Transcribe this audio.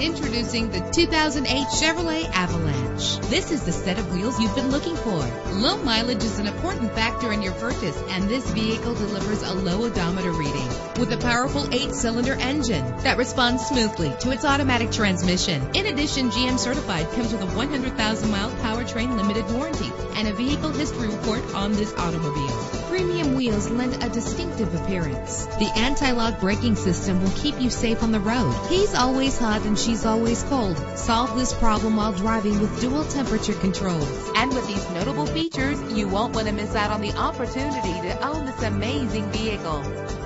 Introducing the 2008 Chevrolet Avalanche. This is the set of wheels you've been looking for. Low mileage is an important factor in your purchase, and this vehicle delivers a low odometer reading with a powerful eight-cylinder engine that responds smoothly to its automatic transmission. In addition, GM Certified comes with a 100,000-mile powertrain limited warranty and a vehicle history report on this automobile. Premium wheels lend a distinctive appearance. The anti-lock braking system will keep you safe on the road. He's always hot and she's always cold. Solve this problem while driving with dual temperature controls. And with these notable features, you won't want to miss out on the opportunity to own this amazing vehicle.